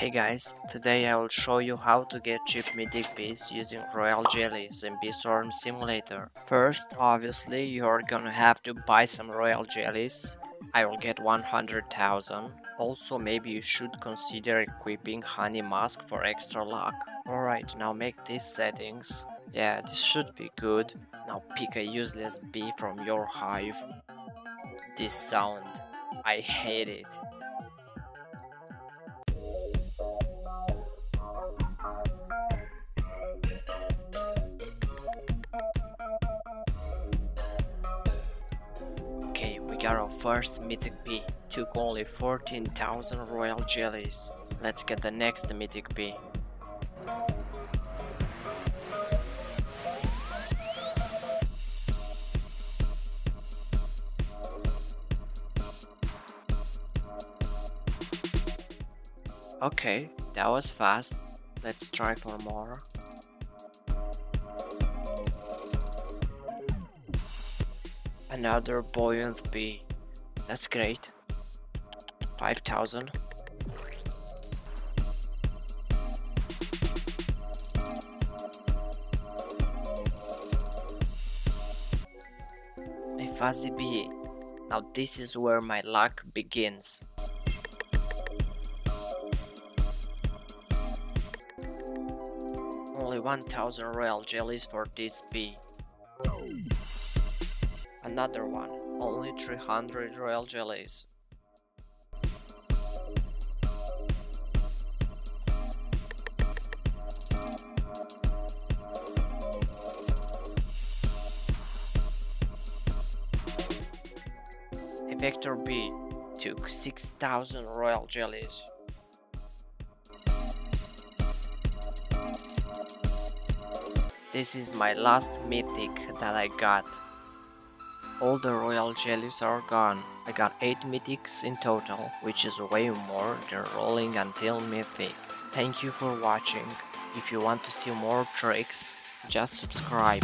Hey guys, today I will show you how to get cheap mythic bees using royal jellies in Bee Swarm Simulator. First, obviously, you're gonna have to buy some royal jellies. I will get 100,000. Also, maybe you should consider equipping honey mask for extra luck. Alright, now make these settings. Yeah, this should be good. Now pick a useless bee from your hive. This sound, I hate it. Our first mythic bee. Took only 14,000 royal jellies. Let's get the next mythic bee. Okay, that was fast. Let's try for more. Another buoyant bee. That's great. 5000. A fuzzy bee. Now this is where my luck begins. Only 1000 royal jellies for this bee. Another one, only 300 royal jellies. Vector Bee took 6000 royal jellies. This is my last mythic that I got. All the royal jellies are gone. I got 8 mythics in total, which is way more than rolling until mythic. Thank you for watching. If you want to see more tricks, just subscribe.